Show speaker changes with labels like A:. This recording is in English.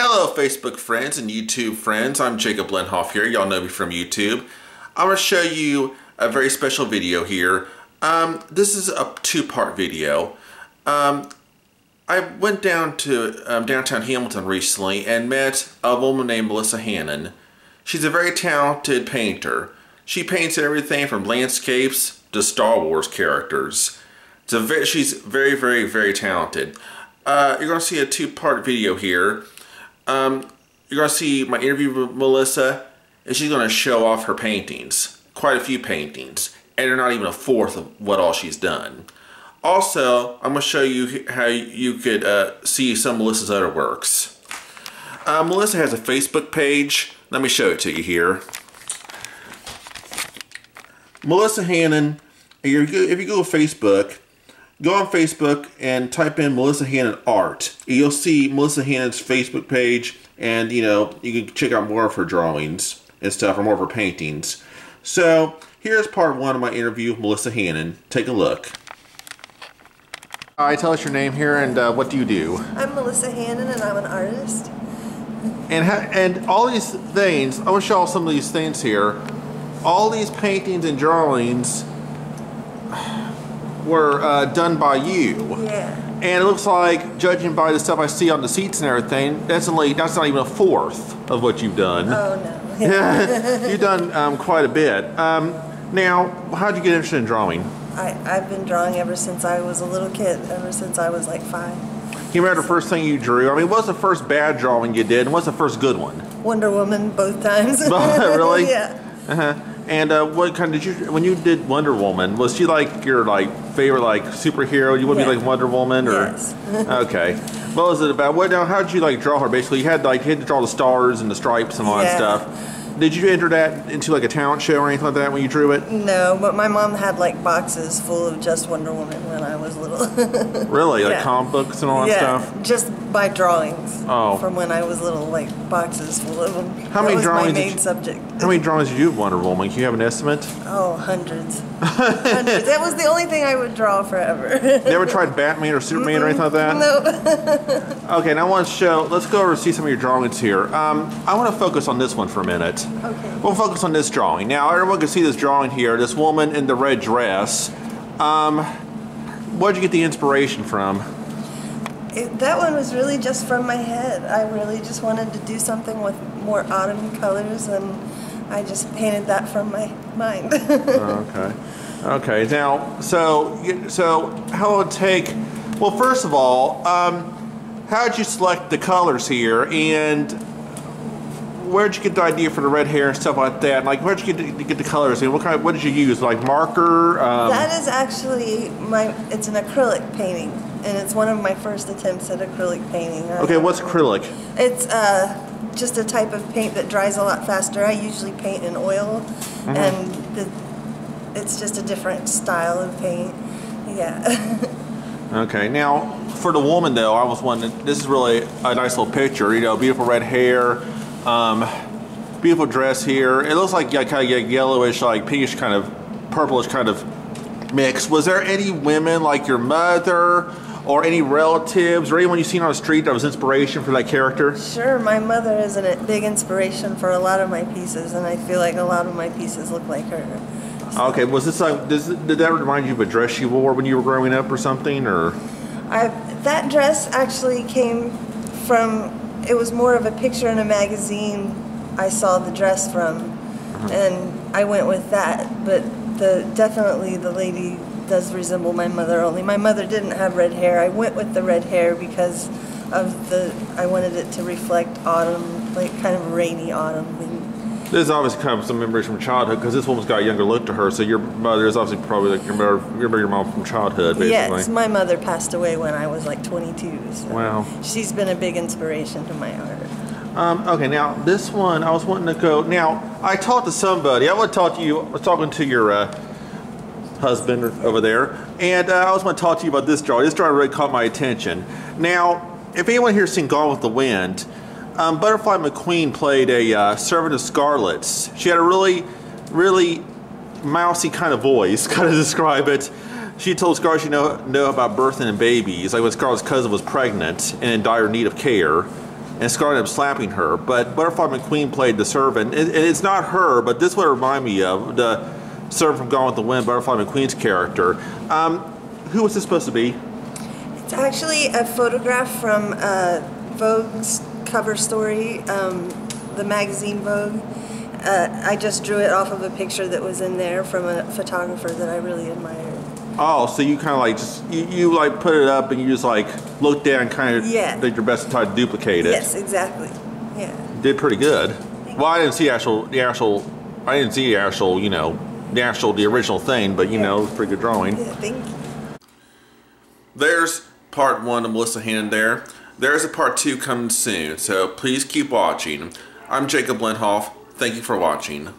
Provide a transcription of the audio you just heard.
A: Hello Facebook friends and YouTube friends, I'm Jacob Lenhoff here, y'all know me from YouTube. I'm going to show you a very special video here. Um, this is a two-part video. Um, I went down to um, downtown Hamilton recently and met a woman named Melissa Hannon. She's a very talented painter. She paints everything from landscapes to Star Wars characters. It's a very, she's very, very, very talented. Uh, you're going to see a two-part video here. Um, you're going to see my interview with Melissa, and she's going to show off her paintings. Quite a few paintings, and they're not even a fourth of what all she's done. Also, I'm going to show you how you could uh, see some of Melissa's other works. Uh, Melissa has a Facebook page. Let me show it to you here. Melissa Hannon, if you go to Facebook, go on Facebook and type in Melissa Hannon art. You'll see Melissa Hannon's Facebook page, and you know you can check out more of her drawings and stuff, or more of her paintings. So here's part one of my interview with Melissa Hannon. Take a look. All right, tell us your name here and uh, what do you do?
B: I'm Melissa Hannon and I'm an artist.
A: And and all these things, I want to show some of these things here. All these paintings and drawings were uh, done by you.
B: Yeah.
A: And it looks like, judging by the stuff I see on the seats and everything, that's only that's not even a fourth of what you've done.
B: Oh no.
A: You've done um, quite a bit. Um, now, how did you get interested in drawing?
B: I, I've been drawing ever since I was a little kid, ever since I was like five.
A: Can you remember the first thing you drew? I mean, what's the first bad drawing you did, and what's the first good one?
B: Wonder Woman both times.
A: really?
B: yeah.
A: Uh-huh. And uh, what kind did you when you did Wonder Woman? Was she like your like favorite like superhero? You would
B: Yeah.
A: be like Wonder Woman or
B: Yes.
A: okay. What was it about? What now? How did you like draw her? Basically, you had like you had to draw the stars and the stripes and all that
B: Yeah.
A: stuff. Did you enter that into like a talent show or anything like that when you drew it?
B: No, but my mom had like boxes full of just Wonder Woman when I was little.
A: Really, like
B: Yeah.
A: comic books and all that
B: yeah,
A: stuff.
B: just by drawings.
A: Oh.
B: From when I was little, like boxes full of them.
A: How
B: that
A: many
B: was
A: drawings
B: my main
A: you-
B: subject.
A: How many drawings did you do of Wonder Woman? Can you have an estimate?
B: Oh, hundreds. hundreds. That was the only thing I would draw forever.
A: Never tried Batman or Superman or anything like that?
B: no.
A: Okay, now I want to show, let's go over and see some of your drawings here. Um, I want to focus on this one for a minute.
B: Okay.
A: We'll focus on this drawing. Now, everyone can see this drawing here, this woman in the red dress. Um, where'd you get the inspiration from?
B: It, that one was really just from my head. I really just wanted to do something with more autumn colors, and I just painted that from my mind.
A: Okay. Okay, now, so, so how will it take, well, first of all, um, how did you select the colors here, and where did you get the idea for the red hair and stuff like that? Like, where did you get the, get the colors? And what kind of, what did you use? Like marker? Um,
B: that is actually my. It's an acrylic painting, and it's one of my first attempts at acrylic painting. I-
A: okay, what's acrylic?
B: It's uh, just a type of paint that dries a lot faster. I usually paint in oil,
A: Mm-hmm.
B: and the, it's just a different style of paint. Yeah.
A: Okay, now for the woman though, I was wondering. This is really a nice little picture. You know, beautiful red hair, um, beautiful dress here. It looks like yeah, kind of yellowish, like pinkish, kind of purplish, kind of mix. Was there any women like your mother or any relatives or anyone you've seen on the street that was inspiration for that character?
B: Sure, my mother is a big inspiration for a lot of my pieces, and I feel like a lot of my pieces look like her.
A: Okay, was this like? Does, did that remind you of a dress you wore when you were growing up or something? Or
B: I, that dress actually came from, it was more of a picture in a magazine I saw the dress from, mm-hmm. and I went with that. But the definitely the lady does resemble my mother, only my mother didn't have red hair. I went with the red hair because of the, I wanted it to reflect autumn, like kind of rainy autumn.
A: Is obviously kind of some memories from childhood because this woman's got a younger look to her. So your mother is obviously probably like your mother, your, your mom from childhood, basically.
B: Yes, my mother passed away when I was like 22. So
A: Wow.
B: She's been a big inspiration to my art.
A: Um, okay, now this one I was wanting to go. Now I talked to somebody. I would talk to you. I was talking to your uh, husband over there, and uh, I was going to talk to you about this drawing. This drawing really caught my attention. Now, if anyone here has seen Gone with the Wind, um, Butterfly McQueen played a uh, servant of Scarlett's. She had a really, really mousy kind of voice, kind of describe it. She told Scarlett she know know about birthing and babies, like when Scarlett's cousin was pregnant and in dire need of care. And up slapping her. But Butterfly McQueen played the servant. It, it's not her, but this would remind me of the servant from Gone with the Wind, Butterfly McQueen's character. Um, who was this supposed to be?
B: It's actually a photograph from uh, Vogue's cover story, um, the magazine Vogue. Uh, I just drew it off of a picture that was in there from a photographer that I really admired.
A: Oh, so you kind of like just you, you like put it up and you just like look down and kind of
B: Yeah.
A: did your best to try to duplicate it.
B: Yes, exactly. Yeah.
A: Did pretty good. Well, I didn't see actual the actual I didn't see the actual you know the actual the original thing, but you know it was pretty good drawing.
B: Yeah, thank you.
A: There's part one of Melissa Hannon there. There's a part two coming soon, so please keep watching. I'm Jacob Lenhoff. Thank you for watching.